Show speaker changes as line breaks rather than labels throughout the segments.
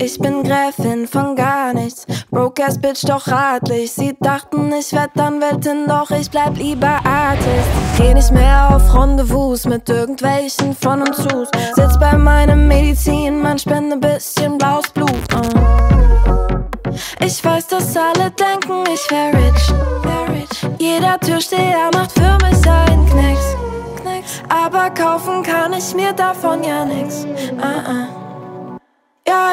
Ich bin Gräfin von gar nichts. Broke ass Bitch, doch ratlich. Sie dachten, ich werd dann Weltin, doch ich bleib lieber Artist. Geh nicht mehr auf Rendezvous mit irgendwelchen von und zus. Sitz bei meinem Medizin, man spende bisschen blaues Blut. Uh. Ich weiß, dass alle denken, ich wär rich. Jeder Türsteher macht für mich einen. Knicks. Aber kaufen kann ich mir davon ja nix. Uh -uh.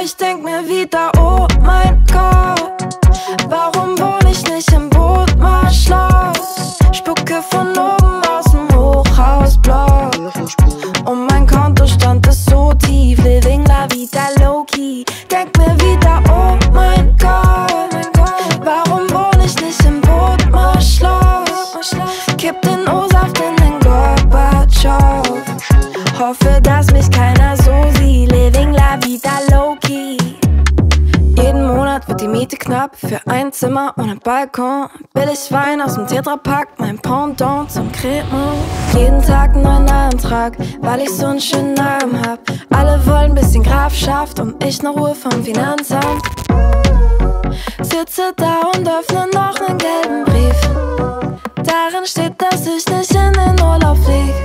Ich denk mir wieder, oh mein Gott, warum wohne ich nicht im Bootmarschloss? Spucke von oben aus dem Hochhausblock. Und mein Kontostand ist so tief, living la vida low-key. Denk mir wieder, oh mein Gott, warum wohne ich nicht im Bootmarschloss? Kipp den O-Saft in den Gorbatschow. Hoffe, dass Monat wird die Miete knapp für ein Zimmer ohne Balkon. Billig Wein aus dem Tetrapack, mein Pendant zum Cremant. Jeden Tag einen neuen Antrag, weil ich so einen schönen Namen hab. Alle wollen bisschen Grafschaft und ich ne Ruhe vom Finanzamt. Sitze da und öffne noch nen gelben Brief. Darin steht, dass ich nicht in den Urlaub flieg.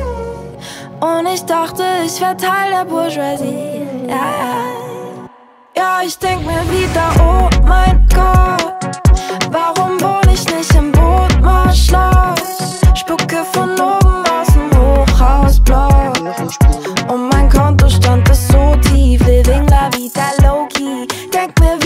Und ich dachte, ich wär Teil der Bourgeoisie. Ja. Ja, ich denk mir wieder, oh mein Gott Warum wohne ich nicht im Bodmer Spucke von oben aus dem Hochhausblock. Und mein Kontostand ist so tief, living la vida low-key. Denk mir